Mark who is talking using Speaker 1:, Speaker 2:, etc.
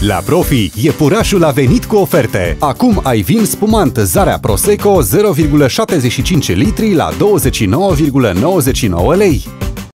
Speaker 1: La Profi, iepurașul a venit cu oferte. Acum ai vin spumant Zarea Prosecco 0,75 litri la 29,99 lei.